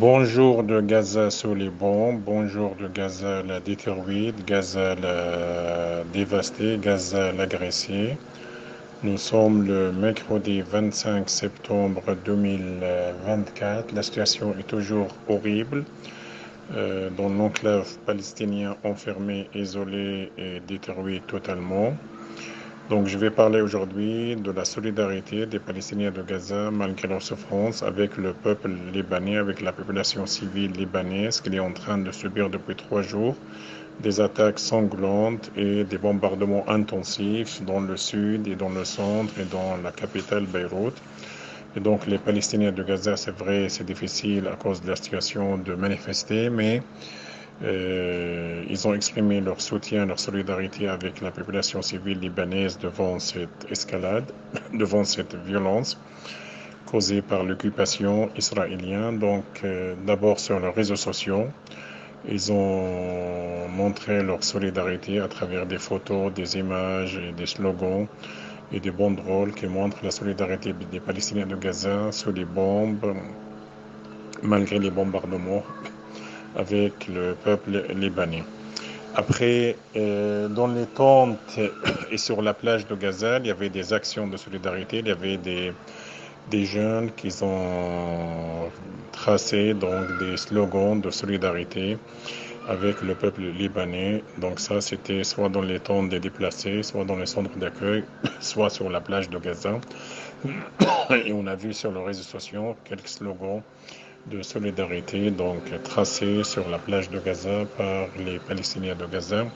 Bonjour de Gaza sous les bombes, bonjour de Gaza la détruite, Gaza la dévastée, Gaza l'agressée. Nous sommes le mercredi 25 septembre 2024. La situation est toujours horrible. Euh, dans l'enclave palestinien enfermé, isolé et détruit totalement. Donc je vais parler aujourd'hui de la solidarité des Palestiniens de Gaza malgré leur souffrance avec le peuple libanais, avec la population civile libanaise qui est en train de subir depuis trois jours des attaques sanglantes et des bombardements intensifs dans le sud et dans le centre et dans la capitale Beyrouth. Et donc les Palestiniens de Gaza, c'est vrai, c'est difficile à cause de la situation de manifester, mais euh, ils ont exprimé leur soutien, leur solidarité avec la population civile libanaise devant cette escalade, devant cette violence causée par l'occupation israélienne. Donc, euh, d'abord sur leurs réseaux sociaux, ils ont montré leur solidarité à travers des photos, des images des slogans et des banderoles qui montrent la solidarité des Palestiniens de Gaza sous les bombes, malgré les bombardements avec le peuple libanais. Après, euh, dans les tentes et sur la plage de Gaza, il y avait des actions de solidarité, il y avait des, des jeunes qui ont tracé donc des slogans de solidarité avec le peuple libanais. Donc ça, c'était soit dans les tentes des déplacés, soit dans les centres d'accueil, soit sur la plage de Gaza. Et on a vu sur les réseaux sociaux quelques slogans de solidarité donc tracés sur la plage de Gaza par les Palestiniens de Gaza.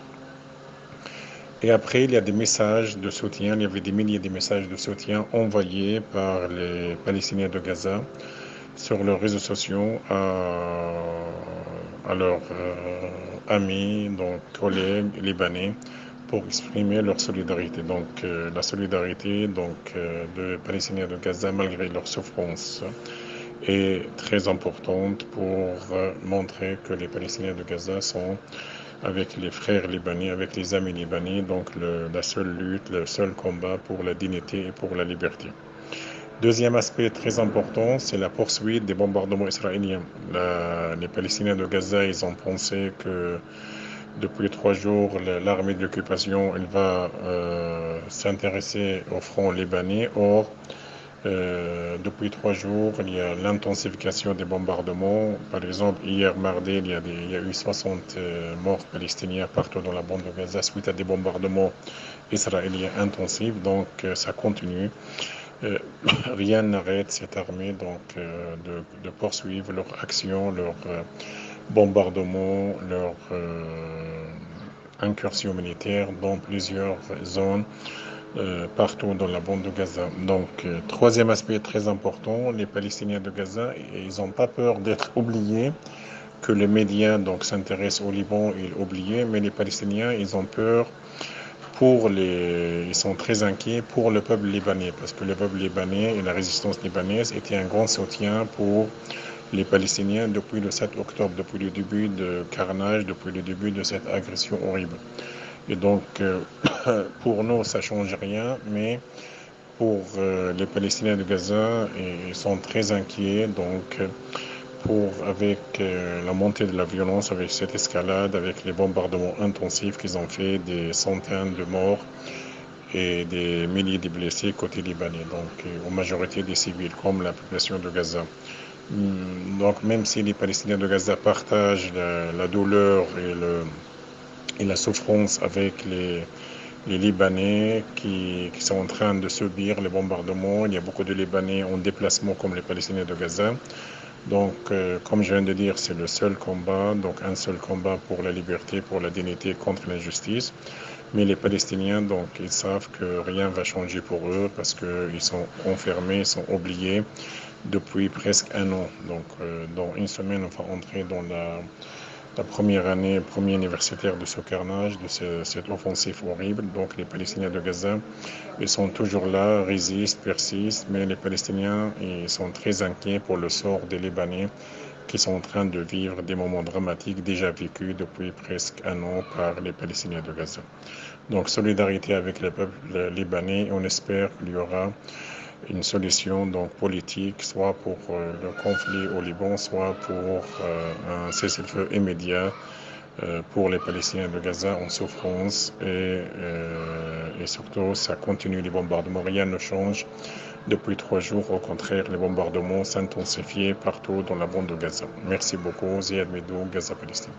Et après, il y a des messages de soutien, il y avait des milliers de messages de soutien envoyés par les Palestiniens de Gaza sur leurs réseaux sociaux à, leurs euh, amis, donc collègues libanais, pour exprimer leur solidarité. Donc euh, la solidarité donc, euh, de Palestiniens de Gaza malgré leur souffrance est très importante pour montrer que les Palestiniens de Gaza sont avec les frères libanais, avec les amis libanais, donc la seule lutte, le seul combat pour la dignité et pour la liberté. Deuxième aspect très important, c'est la poursuite des bombardements israéliens. les Palestiniens de Gaza, ils ont pensé que depuis trois jours, l'armée d'occupation, elle va euh, s'intéresser au front libanais. Or, euh, depuis trois jours, il y a l'intensification des bombardements. Par exemple, hier mardi, il y a, eu 60 euh, morts palestiniens partout dans la bande de Gaza suite à des bombardements israéliens intensifs. Donc, euh, ça continue. rien n'arrête cette armée donc, de, de, poursuivre leur action, leur bombardement, leur incursion militaire dans plusieurs zones euh, partout dans la bande de Gaza. Donc, euh, troisième aspect très important, les Palestiniens de Gaza, ils n'ont pas peur d'être oubliés, que les médias donc s'intéressent au Liban et oubliés, mais les Palestiniens, ils ont peur pour les, ils sont très inquiets pour le peuple libanais, parce que le peuple libanais et la résistance libanaise étaient un grand soutien pour les Palestiniens depuis le 7 octobre, depuis le début de carnage, depuis le début de cette agression horrible. Et donc, euh, pour nous, ça ne change rien, mais pour euh, les Palestiniens de Gaza, ils sont très inquiets. Donc, pour, avec euh, la montée de la violence, avec cette escalade, avec les bombardements intensifs qu'ils ont fait, des centaines de morts et des milliers de blessés côté libanais, donc en majorité des civils, comme la population de Gaza. Hmm, donc, même si les Palestiniens de Gaza partagent la douleur et le, et la souffrance avec les, les Libanais qui, qui, sont en train de subir les bombardements. Il y a beaucoup de Libanais en déplacement comme les Palestiniens de Gaza. Donc, euh, comme je viens de dire, c'est le seul combat, donc un seul combat pour la liberté, pour la dignité contre l'injustice. Mais les Palestiniens, donc, ils savent que rien va changer pour eux parce qu'ils sont enfermés, ils sont oubliés depuis presque un an. Donc, euh, dans une semaine, on va entrer dans la la première année, premier universitaire de ce carnage, de cette offensive horrible. Donc les Palestiniens de Gaza, ils sont toujours là, résistent, persistent, mais les Palestiniens, ils sont très inquiets pour le sort des Libanais qui sont en train de vivre des moments dramatiques déjà vécus depuis presque un an par les Palestiniens de Gaza. Donc solidarité avec le peuple libanais, on espère qu'il y aura une solution donc politique, soit pour euh, le conflit au Liban, soit pour euh, un cessez-le-feu immédiat euh, pour les Palestiniens de Gaza en souffrance et, et, surtout ça continue les bombardements, rien ne change depuis trois jours, au contraire les bombardements s'intensifient partout dans la bande de Gaza. Merci beaucoup, Ziad Medou, Gaza Palestine.